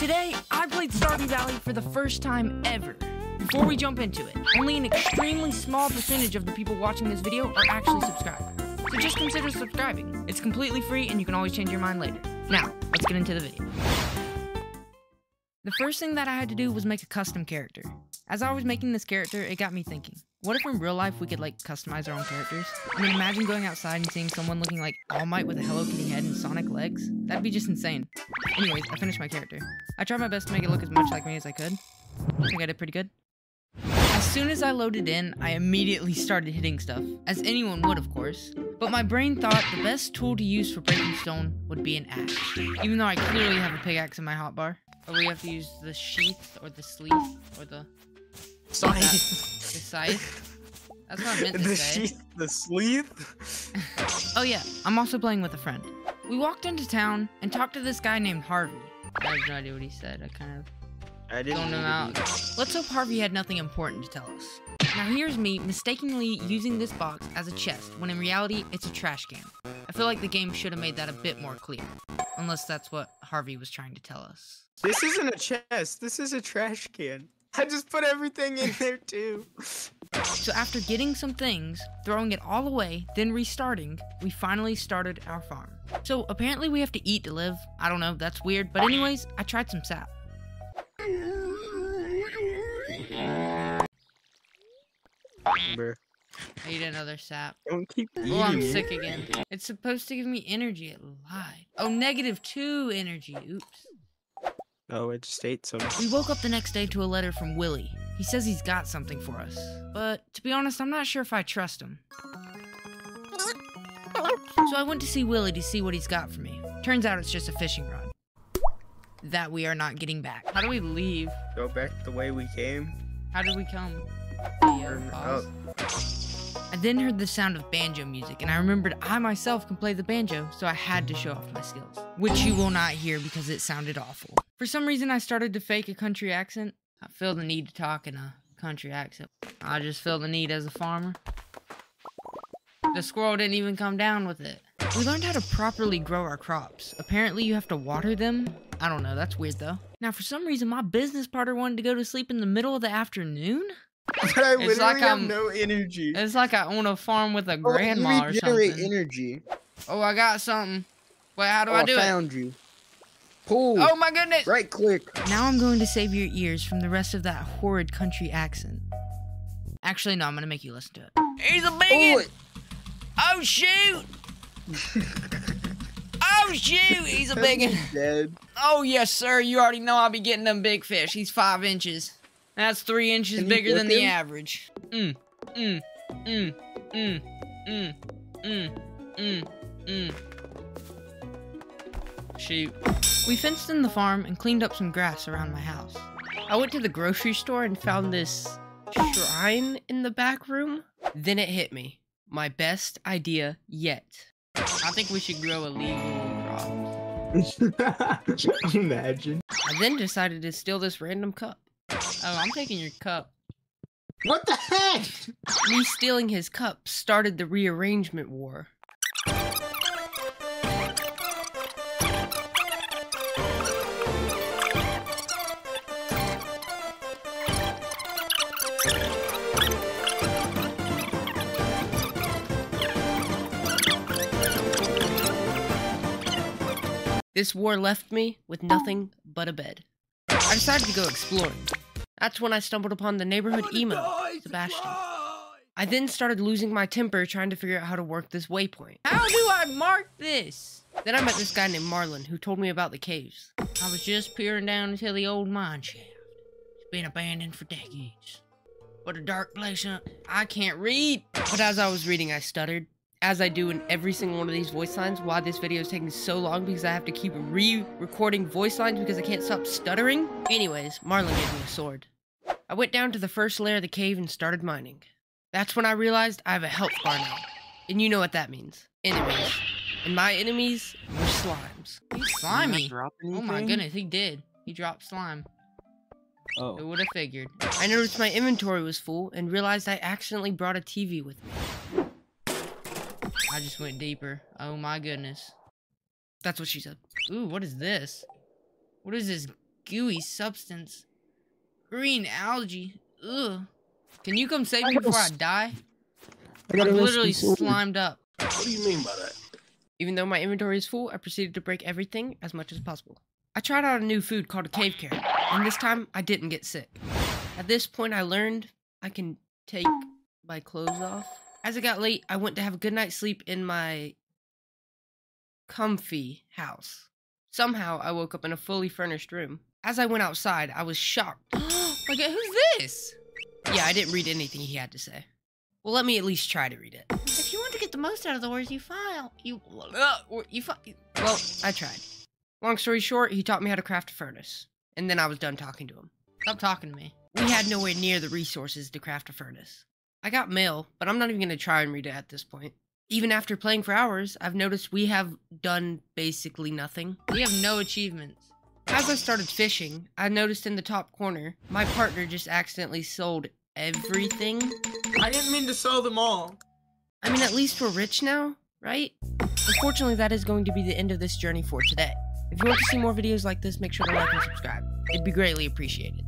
Today, I played Stardew Valley for the first time ever. Before we jump into it, only an extremely small percentage of the people watching this video are actually subscribed. So just consider subscribing. It's completely free and you can always change your mind later. Now, let's get into the video. The first thing that I had to do was make a custom character. As I was making this character, it got me thinking. What if in real life we could like customize our own characters? I mean, imagine going outside and seeing someone looking like All Might with a Hello Kitty head and Sonic legs. That'd be just insane. Anyways, I finished my character. I tried my best to make it look as much like me as I could. I think I did pretty good. As soon as I loaded in, I immediately started hitting stuff, as anyone would, of course. But my brain thought the best tool to use for breaking stone would be an axe, even though I clearly have a pickaxe in my hotbar. Or we have to use the sheath, or the sleeve, or the Sorry. the scythe. That's what I meant to the say. sheath, the sleeve. Oh yeah, I'm also playing with a friend. We walked into town and talked to this guy named Harvey. I have no idea what he said. I kind of I didn't zoned him out. Let's hope Harvey had nothing important to tell us. Now here's me mistakenly using this box as a chest, when in reality, it's a trash can. I feel like the game should have made that a bit more clear. Unless that's what Harvey was trying to tell us. This isn't a chest. This is a trash can. I just put everything in there too. So after getting some things, throwing it all away, then restarting, we finally started our farm. So apparently we have to eat to live. I don't know, that's weird. But anyways, I tried some sap. I ate another sap. Don't keep eating Oh, I'm sick again. It's supposed to give me energy. It lied. Oh, negative two energy. Oops. Oh, I just ate some. We woke up the next day to a letter from Willy. He says he's got something for us. But to be honest, I'm not sure if I trust him. So I went to see Willy to see what he's got for me. Turns out it's just a fishing rod. That we are not getting back. How do we leave? Go back the way we came. How did we come? Yeah, Turn up. I then heard the sound of banjo music, and I remembered I myself can play the banjo, so I had to show off my skills. Which you will not hear because it sounded awful. For some reason, I started to fake a country accent. I feel the need to talk in a country accent. I just feel the need as a farmer. The squirrel didn't even come down with it. We learned how to properly grow our crops. Apparently, you have to water them. I don't know, that's weird though. Now, for some reason, my business partner wanted to go to sleep in the middle of the afternoon? But I literally like have I'm- no energy. It's like I own a farm with a Oh, grandma you or regenerate something. energy. Oh, I got something. Wait, how do oh, I do it? found you. Pull. Oh my goodness! Right click. Now I'm going to save your ears from the rest of that horrid country accent. Actually, no, I'm gonna make you listen to it. He's a Oh, bigot! it- Oh shoot! oh shoot! He's a bigot! Dead. Oh yes, sir. You already know I'll be getting them big fish. He's five inches. That's three inches Can bigger than whip the average. Mm, mm, mm, mm, mm, mm, mm, mm. Shoot. We fenced in the farm and cleaned up some grass around my house. I went to the grocery store and found this shrine in the back room. Then it hit me. My best idea yet. I think we should grow illegal crops. Imagine. I then decided to steal this random cup. Oh, I'm taking your cup. What the heck? Me stealing his cup started the rearrangement war. This war left me with nothing but a bed. I decided to go exploring. That's when I stumbled upon the neighborhood emo, Sebastian. I then started losing my temper trying to figure out how to work this waypoint. How do I mark this? Then I met this guy named Marlon who told me about the caves. I was just peering down into the old mine shaft. It's been abandoned for decades. What a dark place, huh? I can't read. But as I was reading, I stuttered. As I do in every single one of these voice lines, why this video is taking so long because I have to keep re-recording voice lines because I can't stop stuttering. Anyways, Marlon gave me a sword. I went down to the first layer of the cave and started mining. That's when I realized I have a health bar now. And you know what that means. Enemies. And my enemies were slimes. He's slimy. Drop Oh my goodness, he did. He dropped slime. Who Oh. would have figured? I noticed my inventory was full and realized I accidentally brought a TV with me. I just went deeper. Oh my goodness. That's what she said. Ooh, what is this? What is this gooey substance. Green algae. Ugh. Can you come save me before I die? I I'm literally slimed up. What do you mean by that? Even though my inventory is full, I proceeded to break everything as much as possible. I tried out a new food called a cave carrot, and this time I didn't get sick. At this point, I learned I can take my clothes off. As it got late, I went to have a good night's sleep in my comfy house. Somehow, I woke up in a fully furnished room. As I went outside, I was shocked. like, who's this? Yeah, I didn't read anything he had to say. Well, let me at least try to read it. If you want to get the most out of the words you file, you uh, you fi- Well, I tried. Long story short, he taught me how to craft a furnace, and then I was done talking to him. Stop talking to me. We had nowhere near the resources to craft a furnace. I got mail, but I'm not even going to try and read it at this point. Even after playing for hours, I've noticed we have done basically nothing. We have no achievements. As I started fishing, I noticed in the top corner, my partner just accidentally sold everything. I didn't mean to sell them all. I mean, at least we're rich now, right? Unfortunately, that is going to be the end of this journey for today. If you want to see more videos like this, make sure to like and subscribe. It'd be greatly appreciated.